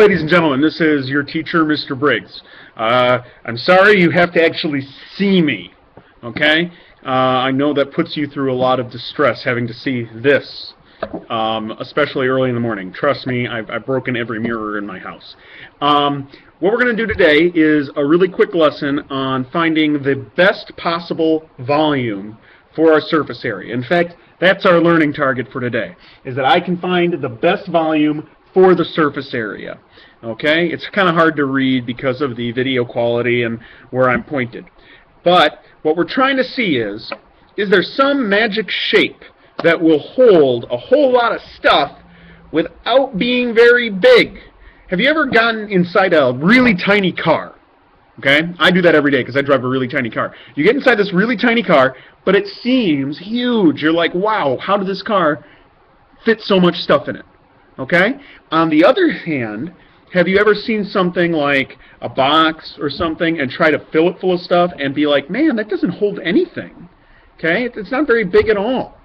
Ladies and gentlemen, this is your teacher, Mr. Briggs. Uh, I'm sorry you have to actually see me, okay? Uh, I know that puts you through a lot of distress having to see this, um, especially early in the morning. Trust me, I've, I've broken every mirror in my house. Um, what we're going to do today is a really quick lesson on finding the best possible volume for our surface area. In fact, that's our learning target for today, is that I can find the best volume for the surface area. Okay, it's kind of hard to read because of the video quality and where I'm pointed. But what we're trying to see is, is there some magic shape that will hold a whole lot of stuff without being very big? Have you ever gotten inside a really tiny car? Okay, I do that every day because I drive a really tiny car. You get inside this really tiny car, but it seems huge. You're like, wow, how did this car fit so much stuff in it? Okay? On the other hand, have you ever seen something like a box or something and try to fill it full of stuff and be like, man, that doesn't hold anything? Okay? It's not very big at all.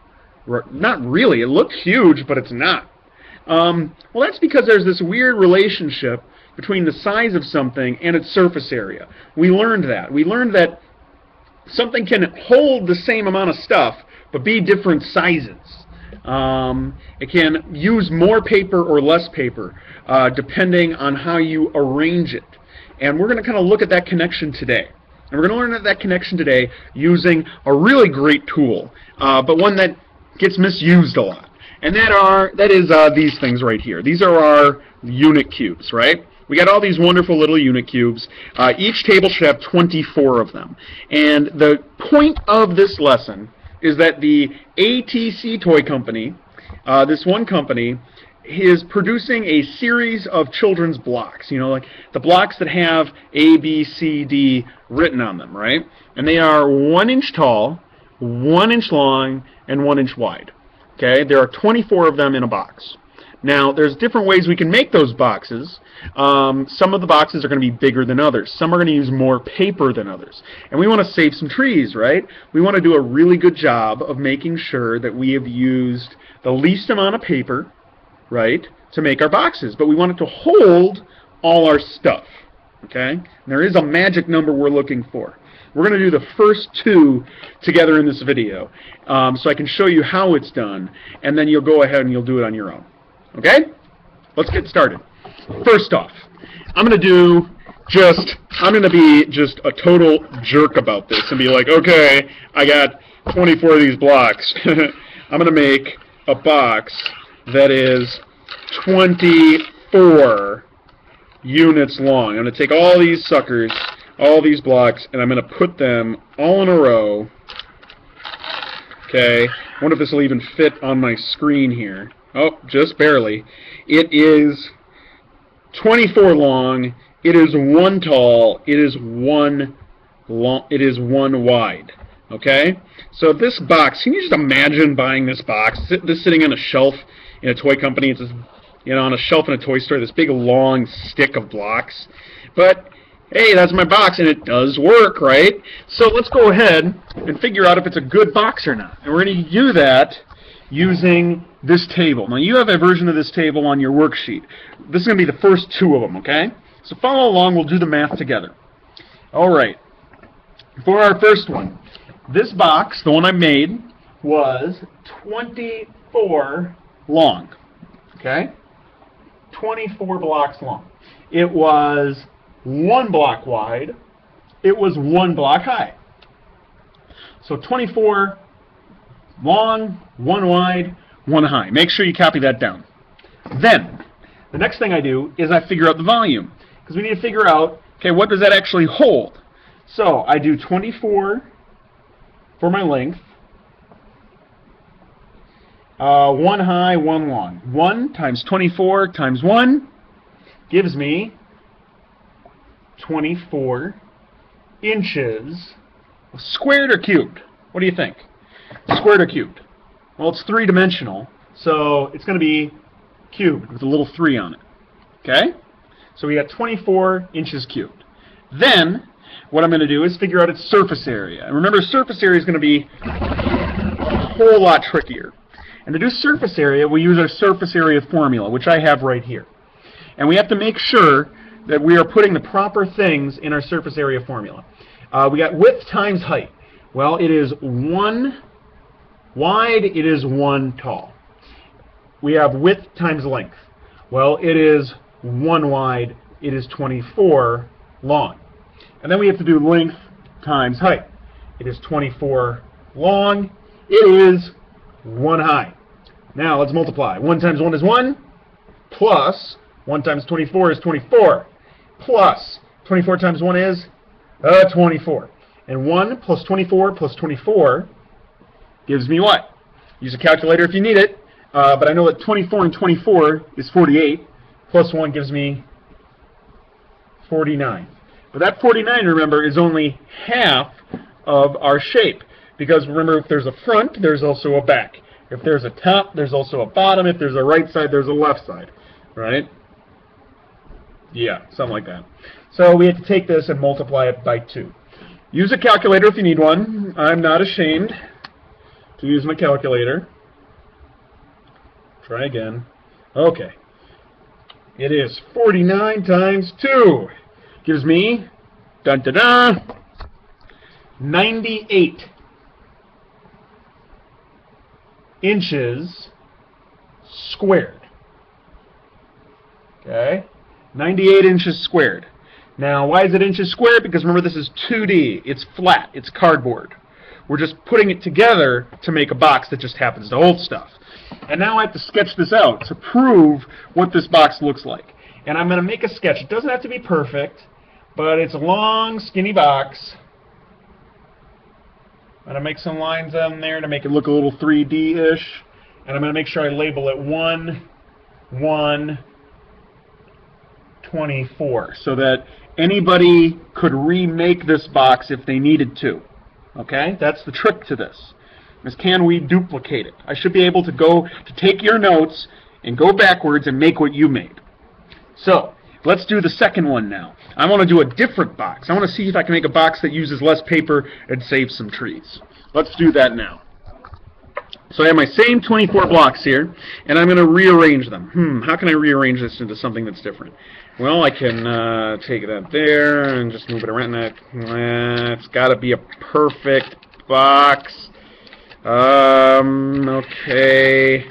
Not really. It looks huge, but it's not. Um, well, that's because there's this weird relationship between the size of something and its surface area. We learned that. We learned that something can hold the same amount of stuff, but be different sizes. Um, it can use more paper or less paper, uh, depending on how you arrange it. And we're going to kind of look at that connection today. And we're going to learn that connection today using a really great tool, uh, but one that gets misused a lot. And that are that is uh, these things right here. These are our unit cubes, right? We got all these wonderful little unit cubes. Uh, each table should have 24 of them. And the point of this lesson is that the ABC Toy Company, uh, this one company, is producing a series of children's blocks. You know, like the blocks that have A, B, C, D written on them, right? And they are one inch tall, one inch long, and one inch wide. Okay, there are 24 of them in a box. Now, there's different ways we can make those boxes. Um, some of the boxes are going to be bigger than others. Some are going to use more paper than others. And we want to save some trees, right? We want to do a really good job of making sure that we have used the least amount of paper, right, to make our boxes. But we want it to hold all our stuff, okay? And there is a magic number we're looking for. We're going to do the first two together in this video um, so I can show you how it's done, and then you'll go ahead and you'll do it on your own. Okay? Let's get started. First off, I'm going to do just, I'm going to be just a total jerk about this and be like, okay, I got 24 of these blocks. I'm going to make a box that is 24 units long. I'm going to take all these suckers, all these blocks, and I'm going to put them all in a row. Okay, I wonder if this will even fit on my screen here. Oh, just barely. It is 24 long. It is one tall. It is one long. It is one wide. Okay. So this box. Can you just imagine buying this box? This sitting on a shelf in a toy company. It's just, you know on a shelf in a toy store. This big long stick of blocks. But hey, that's my box, and it does work, right? So let's go ahead and figure out if it's a good box or not. And we're going to do that using this table. Now you have a version of this table on your worksheet. This is going to be the first two of them, okay? So follow along, we'll do the math together. Alright, for our first one, this box, the one I made, was 24 long, okay? 24 blocks long. It was one block wide, it was one block high. So 24 long, one wide, one high. Make sure you copy that down. Then, the next thing I do is I figure out the volume. Because we need to figure out, okay, what does that actually hold? So, I do 24 for my length. Uh, one high, one long. 1 times 24 times 1 gives me 24 inches squared or cubed. What do you think? Squared or cubed? Well, it's three-dimensional, so it's going to be cubed with a little 3 on it. Okay? So we got 24 inches cubed. Then, what I'm going to do is figure out its surface area. And remember, surface area is going to be a whole lot trickier. And to do surface area, we use our surface area formula, which I have right here. And we have to make sure that we are putting the proper things in our surface area formula. Uh, we got width times height. Well, it is 1 wide, it is 1 tall. We have width times length. Well, it is 1 wide, it is 24 long. And then we have to do length times height. It is 24 long, it is 1 high. Now let's multiply. 1 times 1 is 1, plus 1 times 24 is 24, plus 24 times 1 is uh, 24. And 1 plus 24 plus 24 gives me what? Use a calculator if you need it. Uh, but I know that 24 and 24 is 48. Plus 1 gives me 49. But that 49, remember, is only half of our shape. Because remember, if there's a front, there's also a back. If there's a top, there's also a bottom. If there's a right side, there's a left side. Right? Yeah, something like that. So we have to take this and multiply it by 2. Use a calculator if you need one. I'm not ashamed to use my calculator. Try again. Okay. It is 49 times 2. Gives me, dun da da, 98 inches squared. Okay? 98 inches squared. Now, why is it inches squared? Because remember, this is 2D. It's flat. It's cardboard. We're just putting it together to make a box that just happens to hold stuff. And now I have to sketch this out to prove what this box looks like. And I'm going to make a sketch. It doesn't have to be perfect, but it's a long, skinny box. I'm going to make some lines on there to make it look a little 3D-ish. And I'm going to make sure I label it 1, 1, 24, so that anybody could remake this box if they needed to. Okay? That's the trick to this. Is can we duplicate it? I should be able to go to take your notes and go backwards and make what you made. So, let's do the second one now. I want to do a different box. I want to see if I can make a box that uses less paper and saves some trees. Let's do that now. So I have my same 24 blocks here, and I'm going to rearrange them. Hmm, how can I rearrange this into something that's different? Well, I can uh, take that there and just move it around. That it's got to be a perfect box. Um, okay,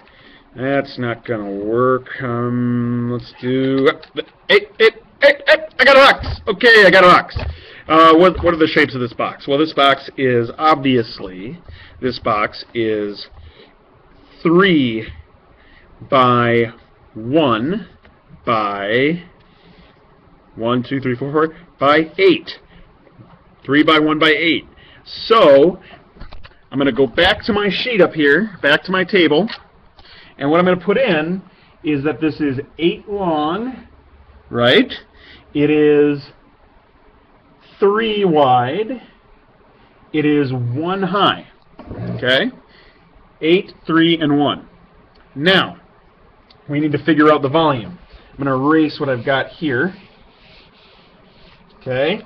that's not gonna work. Um, let's do. Hey, hey, hey, hey, I got a box. Okay, I got a box. Uh, what what are the shapes of this box? Well, this box is obviously this box is three by one by one, two, three, four, four, by 8. 3 by 1 by 8. So, I'm going to go back to my sheet up here, back to my table, and what I'm going to put in is that this is 8 long, right? It is 3 wide. It is 1 high. Okay? 8, 3, and 1. Now, we need to figure out the volume. I'm going to erase what I've got here. Okay?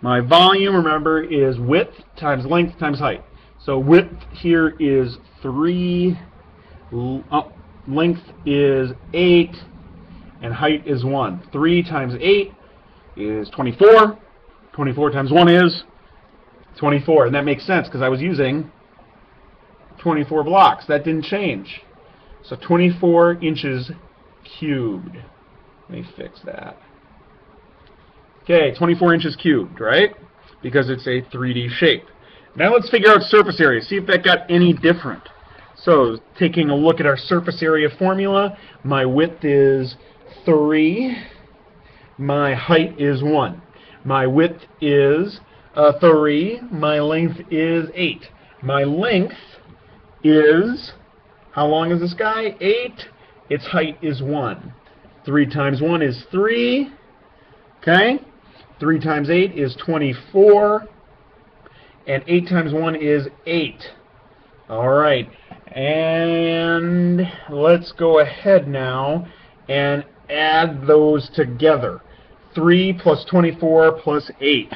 My volume, remember, is width times length times height. So width here is 3, uh, length is 8, and height is 1. 3 times 8 is 24. 24 times 1 is 24. And that makes sense because I was using 24 blocks. That didn't change. So 24 inches cubed. Let me fix that. Okay, 24 inches cubed, right? Because it's a 3D shape. Now let's figure out surface area, see if that got any different. So, taking a look at our surface area formula, my width is 3, my height is 1. My width is uh, 3, my length is 8. My length is, how long is this guy? 8. Its height is 1. 3 times 1 is 3. Okay? 3 times 8 is 24. And 8 times 1 is 8. Alright. And let's go ahead now and add those together. 3 plus 24 plus 8.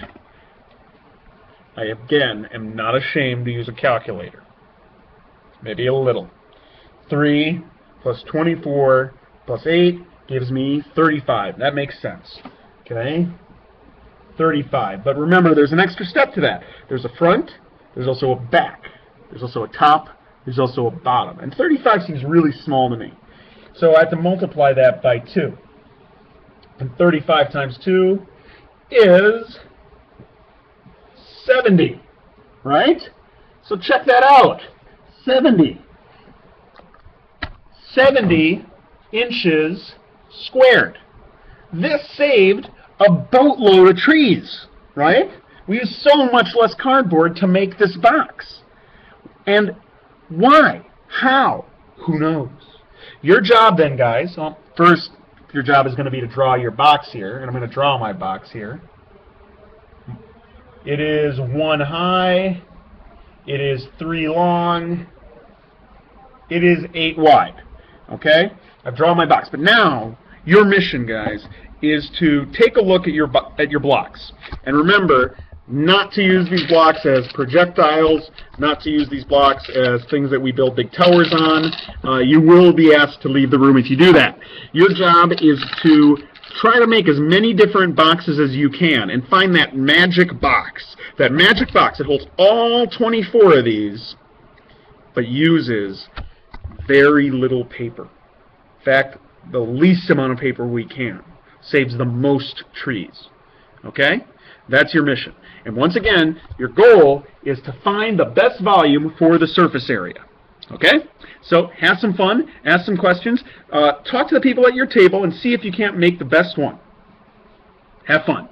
I, again, am not ashamed to use a calculator. Maybe a little. 3 plus 24 plus 8 gives me 35. That makes sense. Okay? 35. But remember, there's an extra step to that. There's a front, there's also a back, there's also a top, there's also a bottom. And 35 seems really small to me. So I have to multiply that by 2. And 35 times 2 is 70. Right? So check that out. 70. 70 inches squared. This saved a boatload of trees, right? We used so much less cardboard to make this box. And why? How? Who knows? Your job then, guys, well, first, your job is going to be to draw your box here, and I'm going to draw my box here. It is one high, it is three long, it is eight wide. Okay? I've drawn my box. But now, your mission, guys, is to take a look at your at your blocks. And remember, not to use these blocks as projectiles, not to use these blocks as things that we build big towers on. Uh, you will be asked to leave the room if you do that. Your job is to try to make as many different boxes as you can and find that magic box. That magic box that holds all 24 of these, but uses very little paper. In fact, the least amount of paper we can saves the most trees. Okay? That's your mission. And once again, your goal is to find the best volume for the surface area. Okay? So have some fun, ask some questions, uh, talk to the people at your table, and see if you can't make the best one. Have fun.